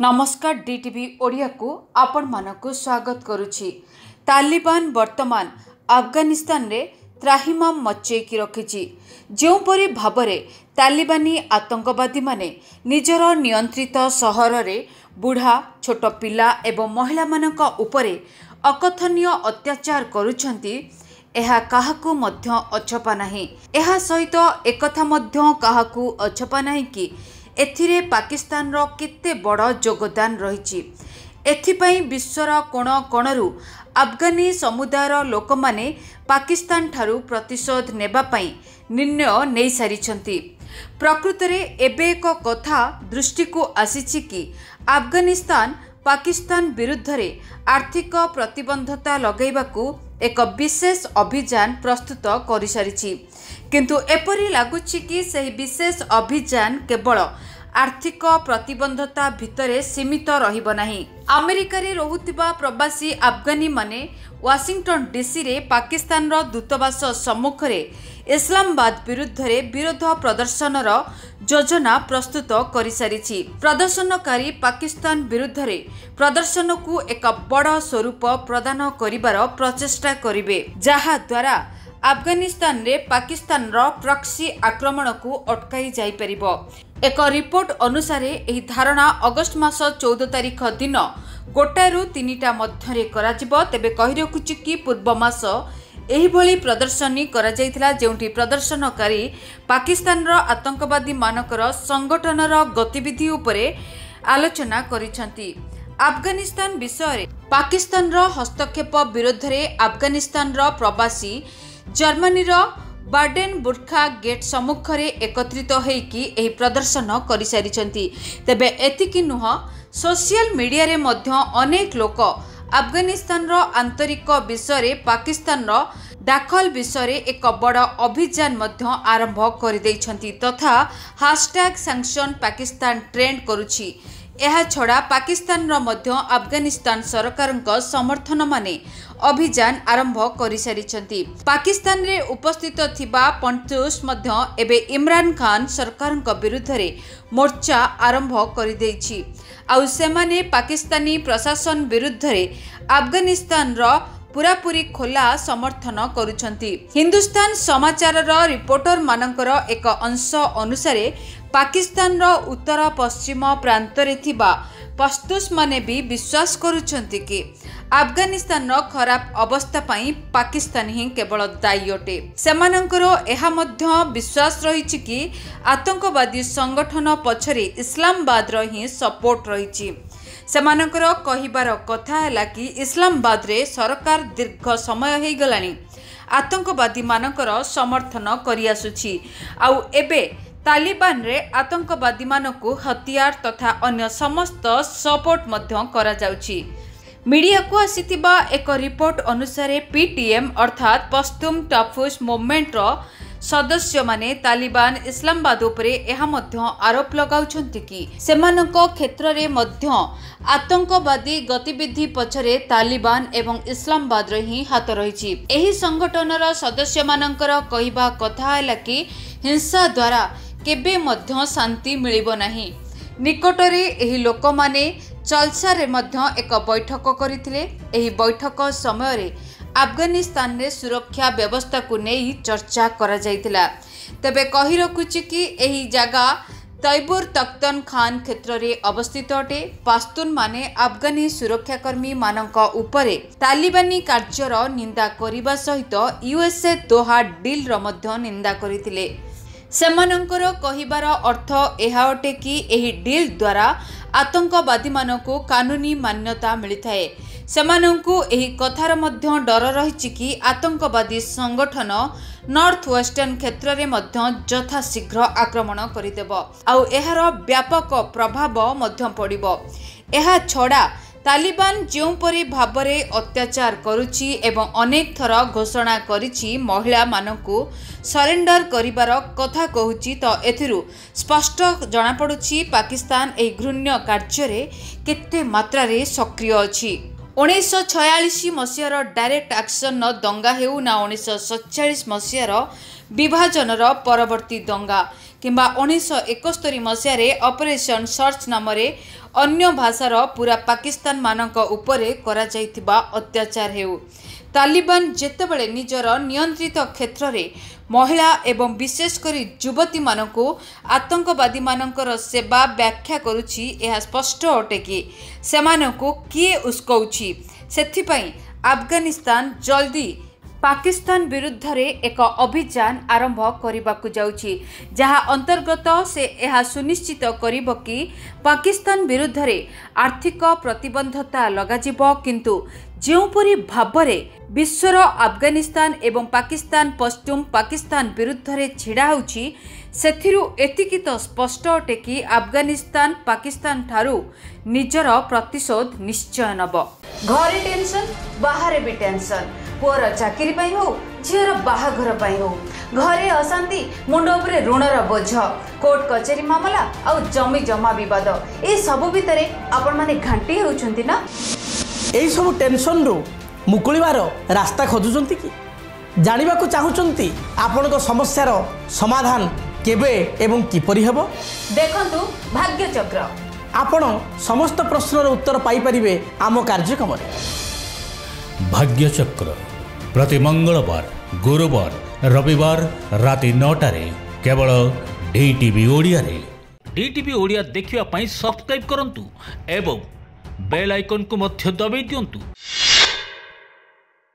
ନମସ୍କାର ଡିଟିଭି ଓଡ଼ିଆକୁ ଆପଣମାନଙ୍କୁ ସ୍ୱାଗତ କରୁଛି। ତାଲିବାନ ବର୍ତ୍ତମାନ ଆଫଗାନିସ୍ତାନରେ ତ୍ରାହିମାମ ମଚେଇକି ରଖିଛି। ଯେଉଁପରି ଭାବରେ ତାଲିବାନୀ ଆତଙ୍କବାଦୀମାନେ ନିଜର ନିୟନ୍ତ୍ରିତ ସହରରେ ବୁଢ଼ା ଛୋଟ ପିଲା ଏବଂ ମହିଳାମାନଙ୍କ ଉପରେ ଅକଥନୀୟ ଅତ୍ୟାଚାର କରୁଛନ୍ତି ଏହା କାହାକୁ ମଧ୍ୟ ଅଛପା ନାହିଁ। ଏହା ସହିତ ଏକଥା ମଧ୍ୟ କାହାକୁ ଅଛପା ନାହିଁ କି ଏଥିରେ ପାକିସ୍ତାନର କେତେ ବଡ଼ ଯୋଗଦାନ ରହିଛି? ଏଥିପାଇଁ ବିଶ୍ୱର କୋଣ କୋଣରୁ ଆଫଗାନୀ ସମୁଦାୟର ଲୋକମାନେ ପାକିସ୍ତାନଠାରୁ ପ୍ରତିଶୋଧ ନେବା ପାଇଁ ନିର୍ଣ୍ଣୟ ନେଇସାରିଛନ୍ତି ପ୍ରକୃତରେ ଏବେ ଏକ କଥା ଦୃଷ୍ଟିକୁ ଆସିଛି କି ଆଫଗାନିସ୍ତାନ ପାକିସ୍ତାନ ବିରୁଦ୍ଧରେ ଆର୍ଥିକ ପ୍ରତିବନ୍ଧତା ଲଗାଇବାକୁ ଏକ ବିଶେଷ ଅଭିଯାନ ପ୍ରସ୍ତୁତ କରିସାରିଛି। କିନ୍ତୁ ଏପରି ଲାଗୁଛି କି ସେହି ବିଶେଷ ଅଭିଯାନ କେବଳ ଆର୍ଥିକ ପ୍ରତିବନ୍ଧତା ଭିତରେ ସୀମିତ ରହିବ ନାହିଁ। ଆମେରିକାରେ ରହୁଥିବା ପ୍ରବାସୀ ଆଫଗାନୀମାନେ ୱାଶିଂଟନ ଡିସିରେ ପାକିସ୍ତାନର ଦୂତାବାସ ସମ୍ମୁଖରେ ଇସଲାମାବାଦ ବିରୁଦ୍ଧରେ ବିରୋଧ ପ୍ରଦର୍ଶନର ଯୋଜନା ପ୍ରସ୍ତୁତ କରିସାରିଛି। ପ୍ରଦର୍ଶନକାରୀ ପାକିସ୍ତାନ ବିରୁଦ୍ଧରେ ପ୍ରଦର୍ଶନକୁ ଏକ ବଡ଼ ସ୍ୱରୂପ ପ୍ରଦାନ କରିବାର ପ୍ରଚେଷ୍ଟା କରିବେ। ଯାହାଦ୍ୱାରା ଆଫଗାନିସ୍ତାନରେ ପାକିସ୍ତାନର ପ୍ରକ୍ସି ଆକ୍ରମଣକୁ ଅଟକାଇ ଯାଇପାରିବ। ଏକ ରିପୋର୍ଟ ଅନୁସାରେ ଏହି ଧାରଣା ଅଗଷ୍ଟ ମାସ ଚଉଦ ତାରିଖ ଦିନ ଗୋଟାଏରୁ ତିନିଟା ମଧ୍ୟରେ କରାଯିବ। ତେବେ କହି ରଖୁଛି କି ପୂର୍ବ ମାସ ଏହିଭଳି ପ୍ରଦର୍ଶନୀ କରାଯାଇଥିଲା ଯେଉଁଠି ପ୍ରଦର୍ଶନକାରୀ ପାକିସ୍ତାନର ଆତଙ୍କବାଦୀମାନଙ୍କର ସଂଗଠନର ଗତିବିଧି ଉପରେ ଆଲୋଚନା କରିଛନ୍ତି। ଆଫଗାନିସ୍ତାନ ବିଷୟରେ ପାକିସ୍ତାନର ହସ୍ତକ୍ଷେପ ବିରୋଧରେ ଆଫଗାନିସ୍ତାନର ପ୍ରବାସୀ ଜର୍ମାନୀର ବାର୍ଡେନ୍ ବୁର୍ଖା ଗେଟ୍ ସମ୍ମୁଖରେ ଏକତ୍ରିତ ହୋଇକି ଏହି ପ୍ରଦର୍ଶନ କରିସାରିଛନ୍ତି। ତେବେ ଏତିକି ନୁହଁ ସୋସିଆଲ ମିଡ଼ିଆରେ ମଧ୍ୟ ଅନେକ ଲୋକ ଆଫଗାନିସ୍ତାନର ଆନ୍ତରିକ ବିଷୟରେ ପାକିସ୍ତାନର ଦାଖଲ ବିଷୟରେ ଏକ ବଡ଼ ଅଭିଯାନ ମଧ୍ୟ ଆରମ୍ଭ କରିଦେଇଛନ୍ତି ତଥା ହାସଟ୍ୟାଗ୍ ସାଙ୍କସନ୍ ପାକିସ୍ତାନ ଟ୍ରେଣ୍ଡ କରୁଛି। ଏହାଛଡ଼ା ପାକିସ୍ତାନର ମଧ୍ୟ ଆଫଗାନିସ୍ତାନ ସରକାରଙ୍କ ସମର୍ଥନମାନେ ଅଭିଯାନ ଆରମ୍ଭ କରିସାରିଛନ୍ତି। ପାକିସ୍ତାନରେ ଉପସ୍ଥିତ ଥିବା ପଣ୍ଟୁସ୍ ମଧ୍ୟ ଏବେ ଇମ୍ରାନ ଖାନ ସରକାରଙ୍କ ବିରୁଦ୍ଧରେ ମୋର୍ଚ୍ଚା ଆରମ୍ଭ କରିଦେଇଛି। ଆଉ ସେମାନେ ପାକିସ୍ତାନୀ ପ୍ରଶାସନ ବିରୁଦ୍ଧରେ ଆଫଗାନିସ୍ତାନର ପୁରାପୁରି ଖୋଲା ସମର୍ଥନ କରୁଛନ୍ତି। ହିନ୍ଦୁସ୍ତାନ ସମାଚାରର ରିପୋର୍ଟରମାନଙ୍କର ଏକ ଅଂଶ ଅନୁସାରେ ପାକିସ୍ତାନର ଉତ୍ତର ପଶ୍ଚିମ ପ୍ରାନ୍ତରେ ଥିବା ପସ୍ତୁସମାନେ ବି ବିଶ୍ୱାସ କରୁଛନ୍ତି କି? ଆଫଗାନିସ୍ତାନର ଖରାପ ଅବସ୍ଥା ପାଇଁ ପାକିସ୍ତାନ ହିଁ କେବଳ ଦାୟୀ ଅଟେ। ସେମାନଙ୍କର ଏହା ମଧ୍ୟ ବିଶ୍ୱାସ ରହିଛି କି ଆତଙ୍କବାଦୀ ସଂଗଠନ ପଛରେ ଇସଲାମାବାଦର ହିଁ ସପୋର୍ଟ ରହିଛି। ସେମାନଙ୍କର କହିବାର କଥା ହେଲା କି ଇସଲାମାବାଦରେ ସରକାର ଦୀର୍ଘ ସମୟ ହୋଇଗଲାଣି। ଆତଙ୍କବାଦୀମାନଙ୍କର ସମର୍ଥନ କରିଆସୁଛି। ଆଉ ଏବେ ତାଲିବାନରେ ଆତଙ୍କବାଦୀମାନଙ୍କୁ ହତିଆର ତଥା ଅନ୍ୟ ସମସ୍ତ ସପୋର୍ଟ ମଧ୍ୟ କରାଯାଉଛି। ମିଡ଼ିଆକୁ ଆସିଥିବା ଏକ ରିପୋର୍ଟ ଅନୁସାରେ ପିଟିଏମ୍ ଅର୍ଥାତ୍ ପଶ୍ତୁମ ଟଫୁସ୍ ମୁଭମେଣ୍ଟର ସଦସ୍ୟମାନେ ତାଲିବାନ ଇସଲାମାବାଦ ଉପରେ ଏହା ମଧ୍ୟ ଆରୋପ ଲଗାଉଛନ୍ତି କି? ସେମାନଙ୍କ କ୍ଷେତ୍ରରେ ମଧ୍ୟ ଆତଙ୍କବାଦୀ ଗତିବିଧି ପଛରେ ତାଲିବାନ ଏବଂ ଇସଲାମାବାଦର ହିଁ ହାତ ରହିଛି। ଏହି ସଂଗଠନର ସଦସ୍ୟମାନଙ୍କର କହିବା କଥା ହେଲା କି ହିଂସା ଦ୍ୱାରା କେବେ ମଧ୍ୟ ଶାନ୍ତି ମିଳିବ ନାହିଁ। ନିକଟରେ ଏହି ଲୋକମାନେ ଚଲସାରେ ମଧ୍ୟ ଏକ ବୈଠକ କରିଥିଲେ। ଏହି ବୈଠକ ସମୟରେ ଆଫଗାନିସ୍ତାନରେ ସୁରକ୍ଷା ବ୍ୟବସ୍ଥାକୁ ନେଇ ଚର୍ଚ୍ଚା କରାଯାଇଥିଲା। ତେବେ କହି ରଖୁଛି କି ଏହି ଜାଗା ତୈବୁର ତକ୍ତନ ଖାନ କ୍ଷେତ୍ରରେ ଅବସ୍ଥିତ ଅଟେ। ପାସ୍ତୁନମାନେ ଆଫଗାନୀ ସୁରକ୍ଷାକର୍ମୀମାନଙ୍କ ଉପରେ ତାଲିବାନୀ କାର୍ଯ୍ୟର ନିନ୍ଦା କରିବା ସହିତ ୟୁଏସ୍ଏ ଦୋହା ଡିଲ୍ର ମଧ୍ୟ ନିନ୍ଦା କରିଥିଲେ। ସେମାନଙ୍କର କହିବାର ଅର୍ଥ ଏହା ଅଟେ କି ଏହି ଡିଲ୍ ଦ୍ୱାରା ଆତଙ୍କବାଦୀମାନଙ୍କୁ କାନୁନି ମାନ୍ୟତା ମିଳିଥାଏ। ସେମାନଙ୍କୁ ଏହି କଥାର ମଧ୍ୟ ଡର ରହିଛି କି ଆତଙ୍କବାଦୀ ସଂଗଠନ ନର୍ଥ ୱେଷ୍ଟର୍ଣ୍ଣ କ୍ଷେତ୍ରରେ ମଧ୍ୟ ଯଥାଶୀଘ୍ର ଆକ୍ରମଣ କରିଦେବ। ଆଉ ଏହାର ବ୍ୟାପକ ପ୍ରଭାବ ମଧ୍ୟ ପଡ଼ିବ। ଏହା ଛଡ଼ା ତାଲିବାନ ଯେଉଁପରି ଭାବରେ ଅତ୍ୟାଚାର କରୁଛି ଏବଂ ଅନେକ ଥର ଘୋଷଣା କରିଛି ମହିଳାମାନଙ୍କୁ ସରେଣ୍ଡର କରିବାର କଥା କହୁଛି ତ ଏଥିରୁ ସ୍ପଷ୍ଟ ଜଣାପଡ଼ୁଛି ପାକିସ୍ତାନ ଏହି ଘୃଣ୍ୟ କାର୍ଯ୍ୟରେ କେତେ ମାତ୍ରାରେ ସକ୍ରିୟ ଅଛି। ଉଣେଇଶହ ଛୟାଳିଶ ମସିହାର ଡାଇରେକ୍ଟ ଆକ୍ସନର ଦଙ୍ଗା ହେଉ ନା ଉଣେଇଶହ ସତଚାଳିଶ ମସିହାର ବିଭାଜନର ପରବର୍ତ୍ତୀ ଦଙ୍ଗା। କିମ୍ବା ଉଣେଇଶହ ଏକସ୍ତରୀ ମସିହାରେ ଅପରେସନ୍ ସର୍ଚ୍ଚ ନାମରେ ଅନ୍ୟ ଭାଷାର ପୁରା ପାକିସ୍ତାନମାନଙ୍କ ଉପରେ କରାଯାଇଥିବା ଅତ୍ୟାଚାର ହେଉ। ତାଲିବାନ ଯେତେବେଳେ ନିଜର ନିୟନ୍ତ୍ରିତ କ୍ଷେତ୍ରରେ ମହିଳା ଏବଂ ବିଶେଷ କରି ଯୁବତୀମାନଙ୍କୁ ଆତଙ୍କବାଦୀମାନଙ୍କର ସେବା ବ୍ୟାଖ୍ୟା କରୁଛି ଏହା ସ୍ପଷ୍ଟ ଅଟେ କି? ସେମାନଙ୍କୁ କିଏ ଉସ୍କଉଛି? ସେଥିପାଇଁ ଆଫଗାନିସ୍ତାନ ଜଲ୍ଦି ପାକିସ୍ତାନ ବିରୁଦ୍ଧରେ ଏକ ଅଭିଯାନ ଆରମ୍ଭ କରିବାକୁ ଯାଉଛି ଯାହା ଅନ୍ତର୍ଗତ ସେ ଏହା ସୁନିଶ୍ଚିତ କରିବ କି ପାକିସ୍ତାନ ବିରୁଦ୍ଧରେ ଆର୍ଥିକ ପ୍ରତିବନ୍ଧତା ଲଗାଯିବ କିନ୍ତୁ ଯେଉଁପରି ଭାବରେ ବିଶ୍ୱର ଆଫଗାନିସ୍ତାନ ଏବଂ ପାକିସ୍ତାନ ପଶ୍ଚିମ ପାକିସ୍ତାନ ବିରୁଦ୍ଧରେ ଛିଡ଼ା ହେଉଛି ସେଥିରୁ ଏତିକି ତ ସ୍ପଷ୍ଟ ଅଟେ କି ଆଫଗାନିସ୍ତାନ ପାକିସ୍ତାନ ଠାରୁ ନିଜର ପ୍ରତିଶୋଧ ନିଶ୍ଚୟ ନେବ। ଘରେ ଟେନସନ୍ ବାହାରେ ବି ଟେନସନ୍ ପୁଅର ଚାକିରି ପାଇଁ ହଉ ଝିଅର ବାହାଘର ପାଇଁ ହଉ। ଘରେ ଅଶାନ୍ତି ମୁଣ୍ଡ ଉପରେ ଋଣର ବୋଝ କୋର୍ଟ କଚେରୀ ମାମଲା ଆଉ ଜମି ଜମା ବିବାଦ ଏସବୁ ଭିତରେ ଆପଣମାନେ ଘାଣ୍ଟି ହେଉଛନ୍ତି ନା? ଏହିସବୁ ଟେନସନରୁ ମୁକୁଳିବାର ରାସ୍ତା ଖୋଜୁଛନ୍ତି କି? ଜାଣିବାକୁ ଚାହୁଁଛନ୍ତି ଆପଣଙ୍କ ସମସ୍ୟାର ସମାଧାନ କେବେ ଏବଂ କିପରି ହେବ? ଦେଖନ୍ତୁ ଭାଗ୍ୟଚକ୍ର। ଆପଣ ସମସ୍ତ ପ୍ରଶ୍ନର ଉତ୍ତର ପାଇପାରିବେ ଆମ କାର୍ଯ୍ୟକ୍ରମରେ। ভাগ্যচক্র। প্রতি মঙ্গলবার, গুরুবার, রবিবার রাতে নটায় কেবল ডিটিভি ওড়িয়ারে ডিটিভি ওড়িয়া দেখিবা পাই সবস্ক্রাইব করন্তু এবং বেল আইকনকু মধ্য দবাই দিয়ন্তু